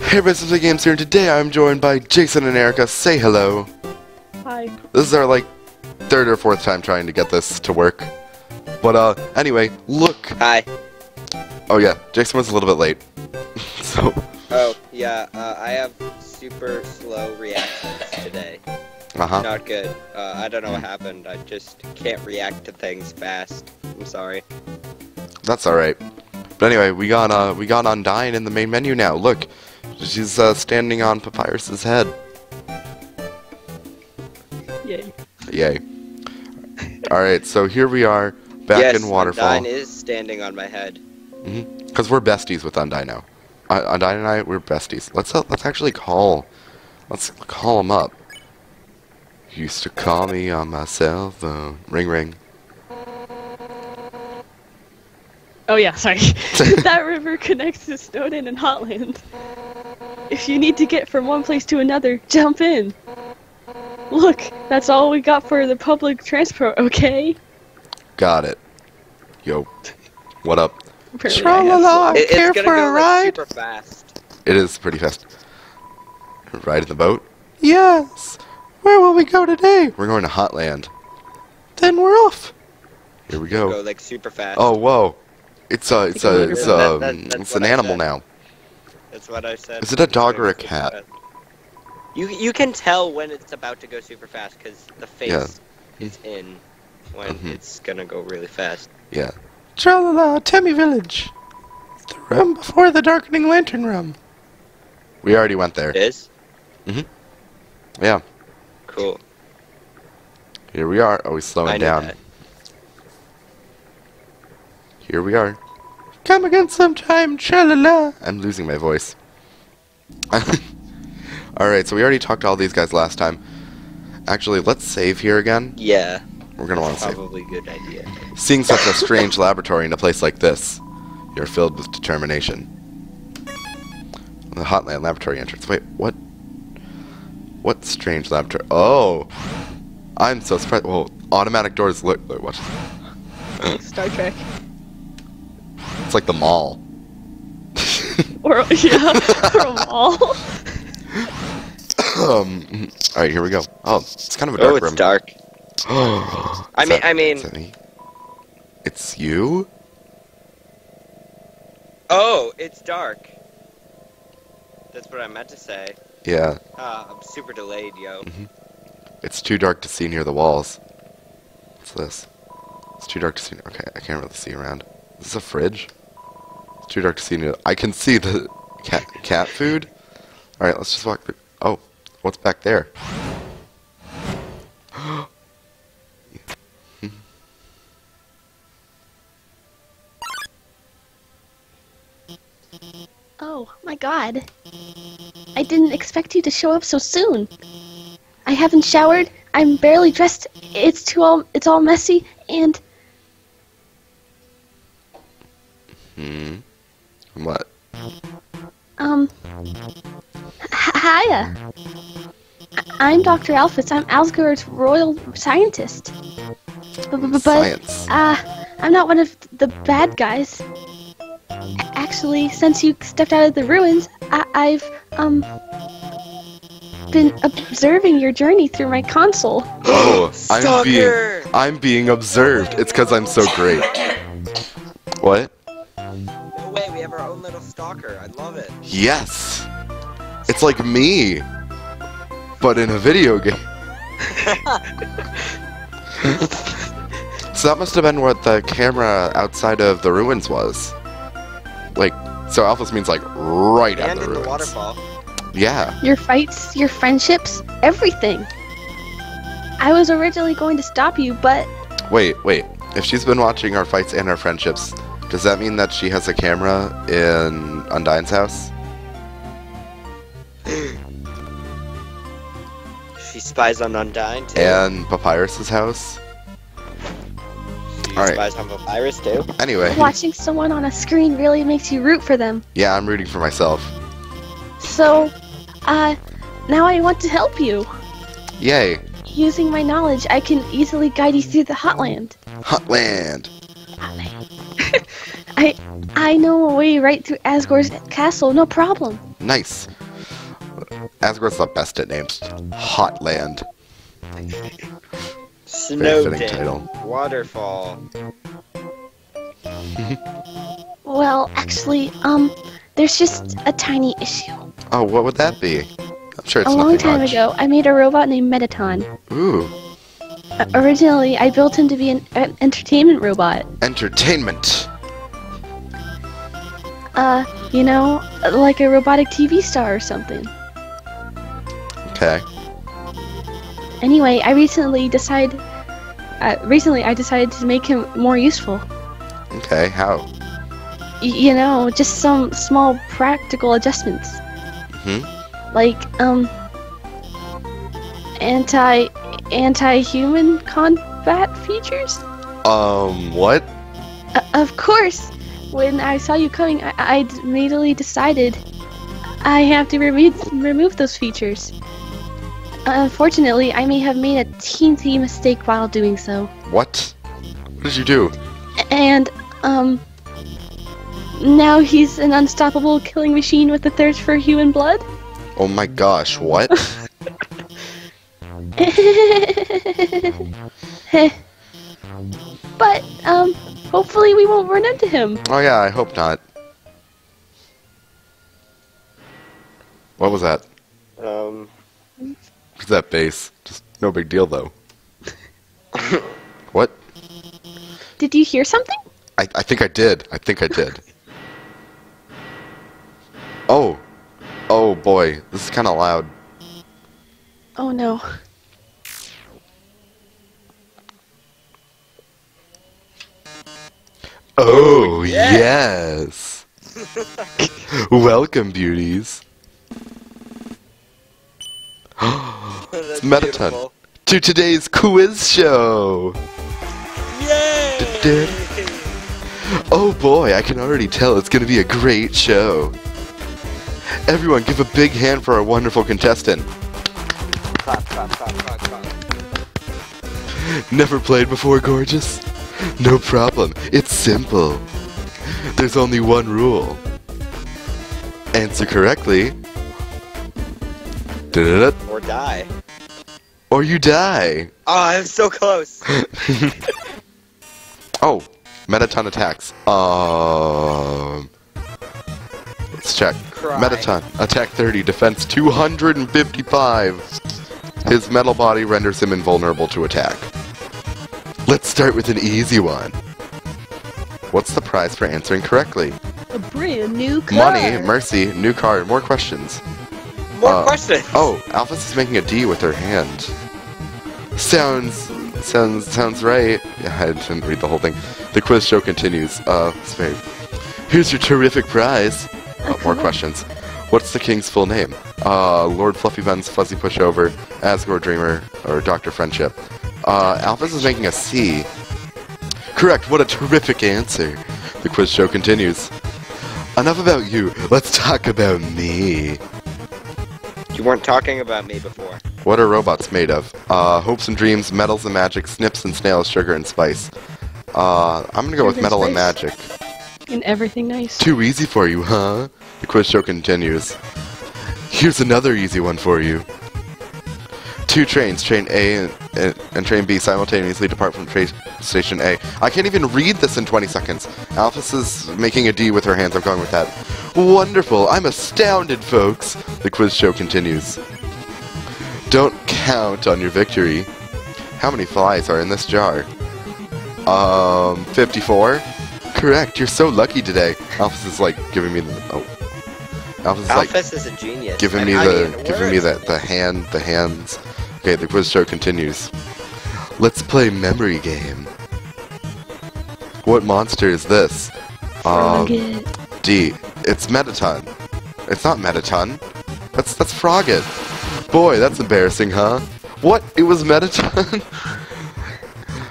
Hey, Resident Evil Games here, and today I'm joined by Jason and Erica. Say hello. Hi. This is our, like, third or fourth time trying to get this to work. But, uh, anyway, look. Hi. Oh, yeah, Jason was a little bit late. so, Oh, yeah, uh, I have super slow reactions today. uh-huh. Not good. Uh, I don't know what happened. I just can't react to things fast. I'm sorry. That's alright. But anyway, we got, uh, we got Undyne in the main menu now. Look, she's, uh, standing on Papyrus's head. Yay. Yay. Alright, so here we are, back yes, in Waterfall. Undyne is standing on my head. Because we're besties with Undyne now. Uh, Undyne and I, we're besties. Let's uh, let's actually call, let's call him up. He Used to call me on my cell phone. Ring ring. Oh yeah, sorry. that river connects to Snowdin and Hotland. If you need to get from one place to another, jump in. Look, that's all we got for the public transport, okay? Got it. Yo, what up? Apparently I have Tra-la-la. It- care it's gonna for a go like, ride? super fast. It is pretty fast. Ride in the boat? Yes. Where will we go today? We're going to Hotland. Then we're off. Here we Go go. like super fast. Oh whoa, it's a it's uh, a it's That- a that- that's it's an I animal said. now. That's what I said. Is it a dog or a cat? You you can tell when it's about to go super fast because the face Yeah. is in when Mhm. it's gonna go really fast. Yeah. Tra-la-la, Temmie Village. The room before the darkening lantern room. We already went there. It is Mm-hmm. Yeah. cool. Here we are. Oh, he's slowing down. that. Here we are. Come again sometime, tra-la-la. I'm losing my voice. Alright, so we already talked to all these guys last time. Actually, let's save here again. Yeah, We're gonna want to save. probably a good idea. Seeing such a strange laboratory in a place like this, you're filled with determination. The Hotland laboratory entrance. Wait, what? What strange laboratory? Oh, I'm so surprised. Well, automatic doors. Look, look, what? Star Trek. It's like the mall. Or yeah, or a mall. um, all right, here we go. Oh, it's kind of a dark Oh, it's room. dark. Oh, I mean, I mean, it's you. oh, it's dark. That's what I meant to say. Yeah, Ah, I'm super delayed, yo. Mhm. it's too dark to see near the walls. What's this? It's too dark to see. Okay, I can't really see around. Is this a fridge? Too dark to see near. I can see the cat cat food. All right, let's just walk through. Oh, what's back there? Oh my god. I didn't expect you to show up so soon. I haven't showered, I'm barely dressed, it's too all it's all messy, and hiya. I- I'm Dr. Alphys. I'm Asgore's royal scientist. B- b- But Science. uh I'm not one of the bad guys. Actually, since you stepped out of the ruins, I- I've um been observing your journey through my console. Oh, I'm being I'm being observed. It's because I'm so great. What? No way, we have our own little stalker. I love it. Yes. It's like me, but in a video game. so that must have been what the camera outside of the ruins was. Like, so Alphys means like right at the in ruins. the waterfall. Yeah. Your fights, your friendships, everything. I was originally going to stop you, but Wait, wait. If she's been watching our fights and our friendships, does that mean that she has a camera in Undyne's house? She spies on Undyne too. And Papyrus's house? she alright. spies on Papyrus too. Anyway, watching someone on a screen really makes you root for them. yeah, I'm rooting for myself. So, uh, now I want to help you. Yay. Using my knowledge, I can easily guide you through the Hotland. Hotland. I I know a way right through Asgore's castle, no problem. Nice. Asgore's the best at names. Hotland. fitting title. Snowdin. Waterfall. Well, actually, um, there's just a tiny issue. Oh, what would that be? I'm sure it's a long time much. ago, I made a robot named Mettaton. Ooh, Uh, originally, I built him to be an, an entertainment robot. entertainment. Uh, you know, like a robotic TV star or something. Okay. Anyway, I recently decided. Uh, recently, I decided to make him more useful. Okay, how? Y- you know, just some small practical adjustments. Hmm? Like, um, anti anti-human combat features. Um, what? Uh, of course, when I saw you coming, I, I immediately decided I have to remove remove those features. Unfortunately, I may have made a teensy mistake while doing so, What? What did you do? and um, now he's an unstoppable killing machine with a thirst for human blood. Oh my gosh, what? but um, hopefully we won't run into him. oh yeah, I hope not. What was that? Um, That bass? Just no big deal though. what? Did you hear something? I, I think I did. I think I did. Oh. Oh boy, this is kind of loud. Oh no. Oh, yeah. yes. Welcome, beauties. that's Mettaton. beautiful. To today's quiz show. Yay! Oh boy, I can already tell it's going to be a great show. Everyone, give a big hand for our wonderful contestant. Clap, clap, clap, clap, clap. Never played before, gorgeous? No problem. It's simple. There's only one rule. Answer correctly. Da-da-da, Or die. Or you die. Oh, I'm so close. Oh, Mettaton attacks. Um, let's check. Cry. Mettaton attack 30, defense 255. His metal body renders him invulnerable to attack. Let's start with an easy one. What's the prize for answering correctly? A brand new car. Money, mercy, new card, more questions. More Uh, questions. Oh, Alphys is making a D with her hand. Sounds, sounds, sounds right. Yeah, I didn't read the whole thing. The quiz show continues. Uh, very- Here's your terrific prize. Uh, more questions. What's the king's full name? Uh, Lord Fluffybuns, Fuzzy Pushover, Asgore Dreamer, or Doctor Friendship. Uh, Alphys is making a C. Correct. What a terrific answer. The quiz show continues. Enough about you. Let's talk about me. You weren't talking about me before. What are robots made of? Uh, hopes and dreams, metals and magic, snips and snails, sugar and spice. Uh, I'm gonna go with Sugar and metal and spice. magic. And everything nice. Too easy for you, huh? The quiz show continues. Here's another easy one for you. Two trains, train A and, and, and train B, simultaneously depart from train station A. I can't even read this in 20 seconds. Alphys is making a D with her hands. I'm going with that. Wonderful. I'm astounded, folks. The quiz show continues. Don't count on your victory. How many flies are in this jar? Um, 54? Correct. You're so lucky today. Alphys is like giving me the. Oh. Alphys is like is a genius. giving And me I the giving me the the hand the hands. Okay, the quiz show continues. Let's play memory game. What monster is this? Um. D. It's Mettaton. It's not Mettaton. That's that's Froggit. Boy, that's embarrassing, huh? What? It was Mettaton?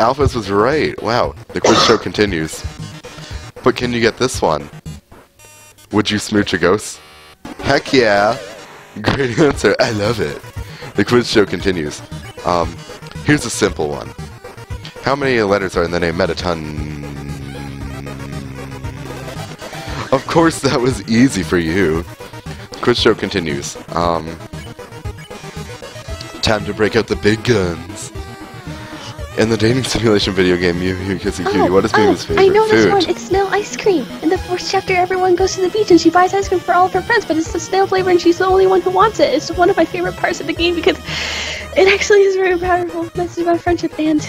Alphys was right. Wow. The quiz show continues. But can you get this one? Would you smooch a ghost? Heck yeah. Great answer. I love it. The quiz show continues. Um, here's a simple one. How many letters are in the name Mettaton? Of course, that was easy for you. quiz show continues. Um, time to break out the big guns. In the dating simulation video game Mew Mew Kissy Cutie, oh, what is Mew's favorite Oh, I know food? this one. It's snail ice cream. In the fourth chapter, everyone goes to the beach and she buys ice cream for all of her friends, but it's the snail flavor and she's the only one who wants it. It's one of my favorite parts of the game because it actually is very powerful message about friendship and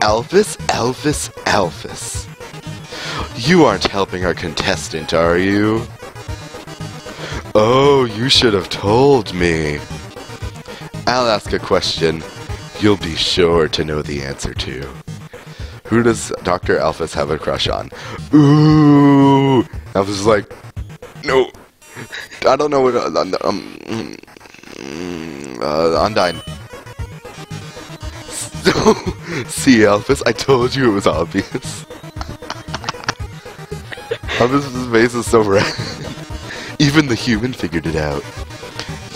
Alphys, Alphys, Alphys. You aren't helping our contestant, are you? Oh, you should have told me. I'll ask a question you'll be sure to know the answer to. Who does Dr. Alphys have a crush on? Ooh! Alphys is like, no. I don't know what. Uh, um, um, mm, uh, Undyne. See, Alphys, I told you it was obvious. Alphys's face is so red. Even the human figured it out.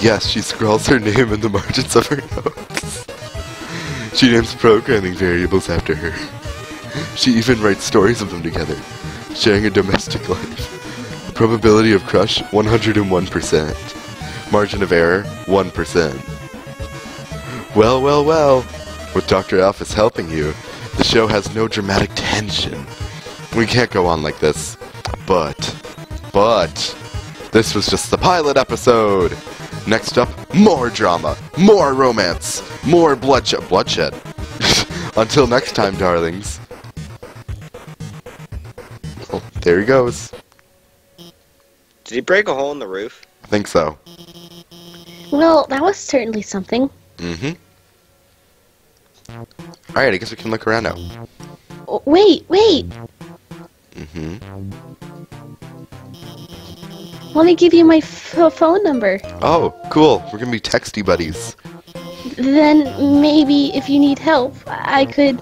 Yes, she scrawls her name in the margins of her notes. She names programming variables after her. She even writes stories of them together, sharing a domestic life. Probability of crush 101%. Margin of error 1%. Well, well, well. With Dr. Alphys helping you, the show has no dramatic tension. We can't go on like this. But, but, this was just the pilot episode. Next up, more drama, more romance, more bloodshed. Bloodshed. Until next time, darlings. Well, there he goes. Did he break a hole in the roof? I think so. well, that was certainly something. Mm-hmm. Alright, I guess we can look around now. Oh, wait, wait. Mm-hmm. Let me give you my f- phone number. Oh, cool. We're gonna be texty buddies. Then maybe if you need help, I could.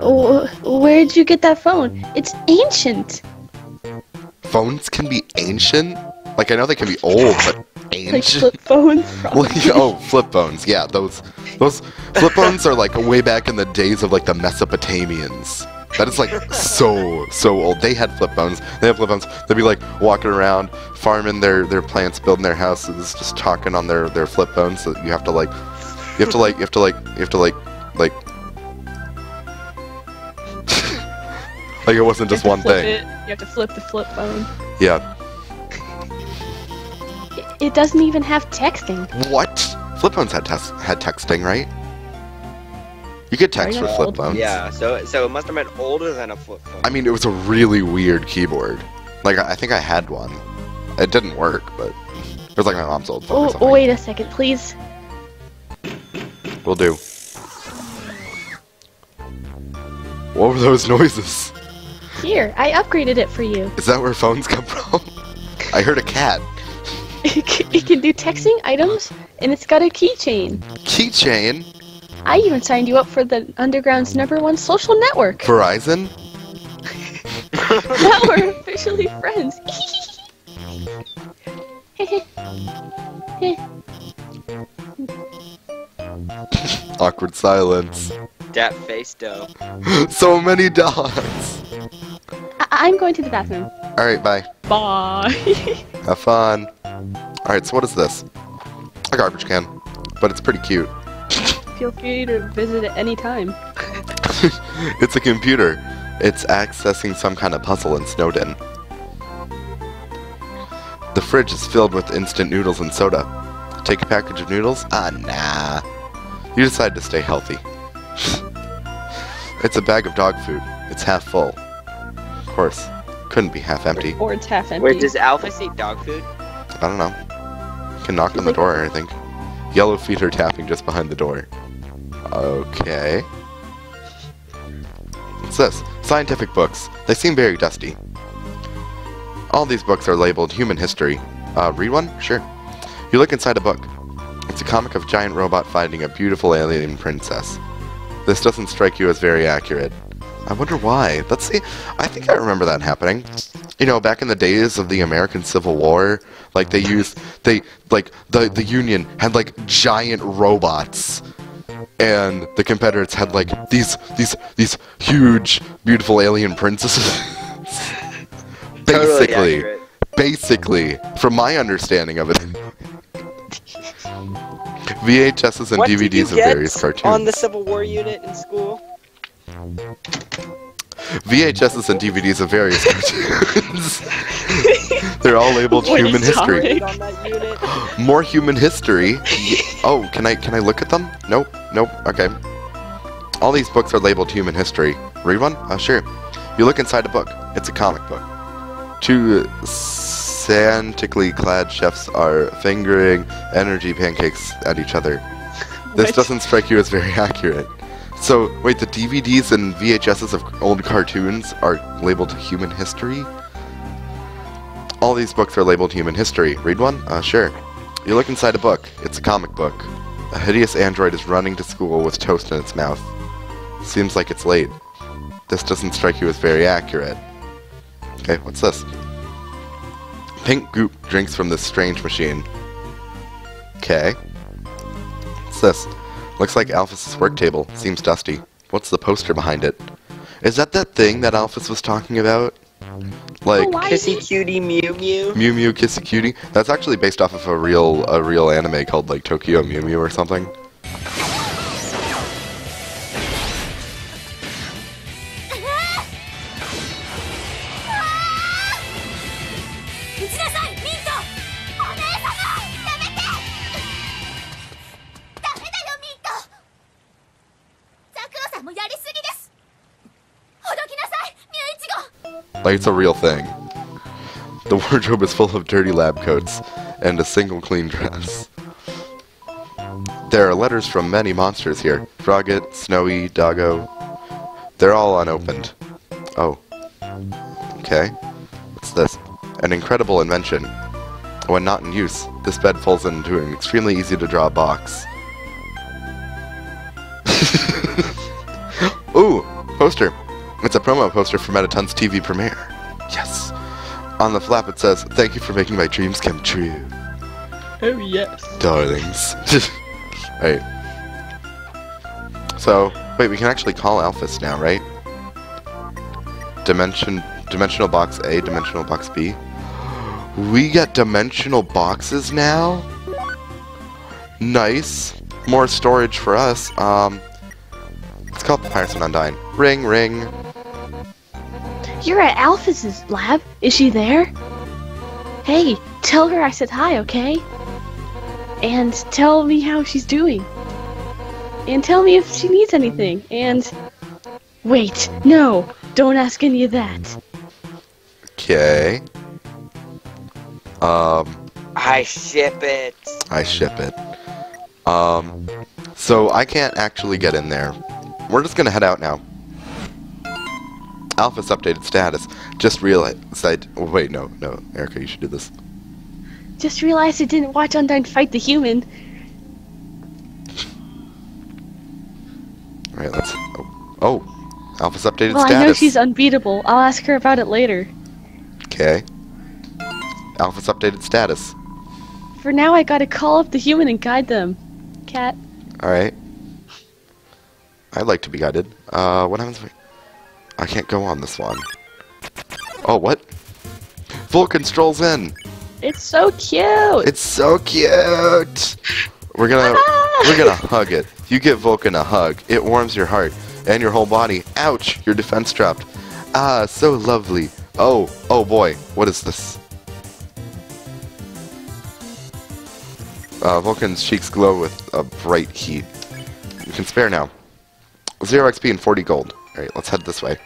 Oh, where'd you get that phone? It's ancient. Phones can be ancient? Like, I know they can be old, but ancient? Like flip phones. Well, Probably. oh, flip phones. Yeah, those those flip phones are like way back in the days of like the Mesopotamians. That is like so so old. They had flip phones. They have flip phones. They'd be like walking around, farming their their plants, building their houses, just talking on their their flip phones. So you have to like, you have to like, you have to like, you have to like, like, like it wasn't just one thing. It. You have to flip the flip phone. Yeah. It- It doesn't even have texting. What? Flip phones had text had texting, right? You could text with flip old. phones. Yeah, so so it must have been older than a flip phone. I mean, it was a really weird keyboard. Like, I I think I had one. It didn't work, but it was like my mom's old phone Oh, something. wait a second, please. Will do. What were those noises? Here, I upgraded it for you. Is that where phones come from? I heard a cat. It can, it can do texting, items, and it's got a keychain. Keychain? I even signed you up for the Underground's number one social network. Verizon? now we're officially friends. Awkward silence. Dat face dough. so many dots. I- I'm going to the bathroom. Alright, bye. Bye. Have fun. Alright, so what is this? A garbage can. But it's pretty cute. Feel free to visit at any time. it's a computer. It's accessing some kind of puzzle in Snowdin. The fridge is filled with instant noodles and soda. Take a package of noodles? Ah, nah. You decide to stay healthy. it's a bag of dog food. It's half full. Of course, couldn't be half empty. Or it's half empty. Wait, does Alphys eat dog food? I don't know. Can knock on the door, I think. Yellow feet are tapping just behind the door. Okay. What's this? Scientific books. They seem very dusty. All these books are labeled human history. Uh, read one? Sure. You look inside a book. It's a comic of giant robot fighting a beautiful alien princess. This doesn't strike you as very accurate. I wonder why. Let's see. I think I remember that happening. You know, back in the days of the American Civil War, like they used they like the the Union had like giant robots and the Confederates had like these these these huge beautiful alien princesses. Basically, accurate. basically, from my understanding of it, VHSs and what DVDs of various cartoons. on the Civil War unit in school? VHSs and DVDs of various cartoons. They're all labeled What human history. happening? on that unit? More human history. Oh, can I can I look at them? Nope, nope. Okay. All these books are labeled human history. Read one? Oh, sure. You look inside a book. It's a comic book. Two santically clad chefs are fingering energy pancakes at each other. This What? doesn't strike you as very accurate. So, wait, the DVDs and VHSs of old cartoons are labeled human history? All these books are labeled human history. Read one? Uh, sure. You look inside a book. It's a comic book. A hideous android is running to school with toast in its mouth. Seems like it's late. This doesn't strike you as very accurate. Okay, what's this? Pink goop drinks from this strange machine. Okay. What's this? Looks like Alphys' work table. Seems dusty. What's the poster behind it? Is that that thing that Alphys was talking about? Like Oh, Kissy cutie Mew Mew. Mew Mew Kissy Cutie? That's actually based off of a real a real anime called like Tokyo Mew Mew or something. Like it's a real thing. The wardrobe is full of dirty lab coats and a single clean dress. There are letters from many monsters here. Froggit, Snowy, Doggo. They're all unopened. Oh. Okay. What's this? An incredible invention. When not in use, this bed folds into an extremely easy to draw box. It's a promo poster for Mettaton's TV premiere. Yes. On the flap it says, "Thank you for making my dreams come true, Oh yes. darlings." right. So, wait, we can actually call Alphys now, right? Dimension, dimensional box A, dimensional box B. We get dimensional boxes now. Nice. More storage for us. Um, let's call the Pirates and Undyne. Ring, ring. You're at Alphys' lab. Is she there? Hey, tell her I said hi, okay? And tell me how she's doing. And tell me if she needs anything. And. Wait, no, don't ask any of that. Okay. Um, I ship it. I ship it. Um, so I can't actually get in there. We're just gonna head out now. Alphys updated status. Just realized I. Oh, wait, no, no, Erica, you should do this. Just realized I didn't watch Undyne fight the human. All right, let's. Oh, oh Alphys updated Well, status. I know she's unbeatable. I'll ask her about it later. okay. Alphys updated status. For now, I gotta call up the human and guide them. Cat. All right. I'd like to be guided. Uh, what happens if I... Can't go on this one. Oh, what? Vulkin strolls in. It's so cute! It's so cute. We're gonna we're gonna hug it. You give Vulkin a hug. It warms your heart and your whole body. Ouch! Your defense dropped. Ah, so lovely. Oh, oh boy. What is this? Uh, Vulkin's cheeks glow with a bright heat. You can spare now. Zero XP and 40 gold. Alright, let's head this way.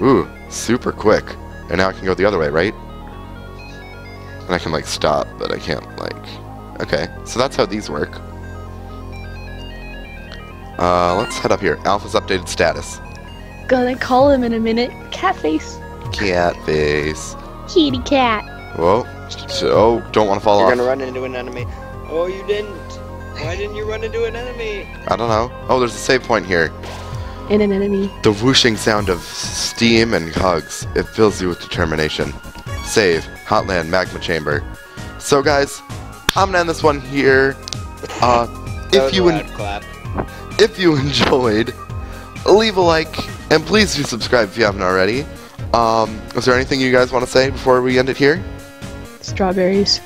Ooh, super quick. And now I can go the other way, right? And I can, like, stop, but I can't, like... Okay, so that's how these work. Uh, let's head up here. Alphys updated status. Gonna call him in a minute. Cat face. Cat face. Kitty cat. Whoa. So, don't want to fall off. You're gonna run into an enemy. Oh, you didn't. Why didn't you run into an enemy? I don't know. Oh, there's a save point here. And an enemy. The whooshing sound of steam and hugs. It fills you with determination. Save. Hotland Magma Chamber. So, guys, I'm gonna end this one here. Uh, if you a en- clap. if you enjoyed, leave a like and please do subscribe if you haven't already. Um, is there anything you guys want to say before we end it here? Strawberries.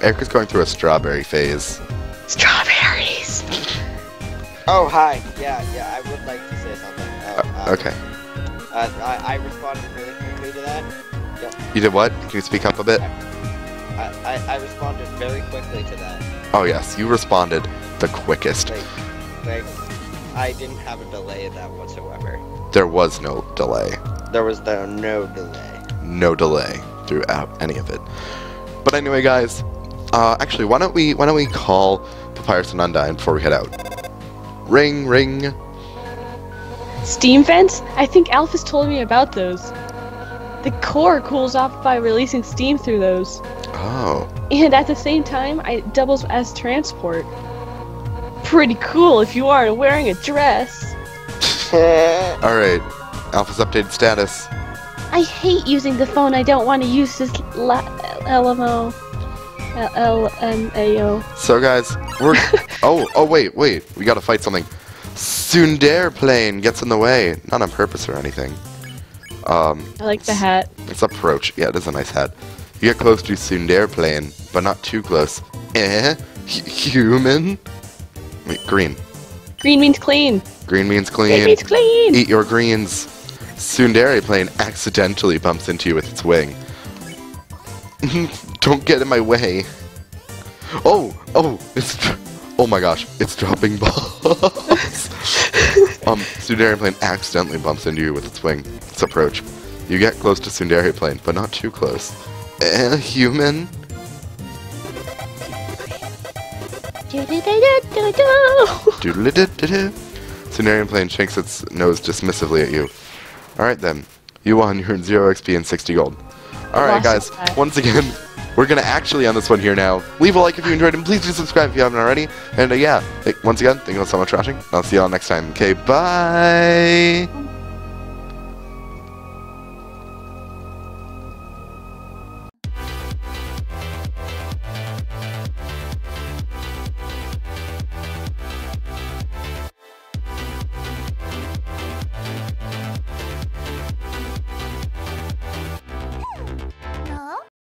Eric is going through a strawberry phase. Strawberries. Oh, hi. Yeah, yeah, I would like to say something. Uh, uh, Okay. Uh, I, I responded really quickly to that. Yep. You did what? Can you speak up a bit? I, I, I responded very quickly to that. Oh yes, you responded the quickest. Like, like, I didn't have a delay in that whatsoever. There was no delay. There was no, no delay. no delay throughout any of it. But anyway, guys, uh, actually, why don't we why don't we call Papyrus and Undyne before we head out? Ring, ring. Steam vents? I think Alphys told me about those. The core cools off by releasing steam through those. Oh, And at the same time, it doubles as transport. Pretty cool if you aren't wearing a dress. all right. Alphys updated status. I hate using the phone. I don't want to use this la- LMO. L- LMAO. So, guys, we're. oh, oh, wait, wait. We gotta fight something. Tsunderplane gets in the way, not on purpose or anything. Um, I like the hat. Let's approach. Yeah, it is a nice hat. You get close to Tsunderplane, but not too close. Eh? Human? Wait, green. Green means clean. Green means Green clean. means clean. Eat your greens. Tsunderplane accidentally bumps into you with its wing. Don't get in my way. Oh, oh, it's. Oh my gosh, it's dropping balls. um, Tsunderplane accidentally bumps into you with its wing. Let's approach. You get close to Tsunderplane, but not too close. Eh, human? Sundarian plane shakes its nose dismissively at you. Alright then. You won. You earned 0 XP and 60 gold. Alright guys, once again, we're gonna actually end this one here now. Leave a like if you enjoyed and please do subscribe if you haven't already. And uh, yeah, once again, thank you all so much for watching. I'll see you all next time. Okay, bye!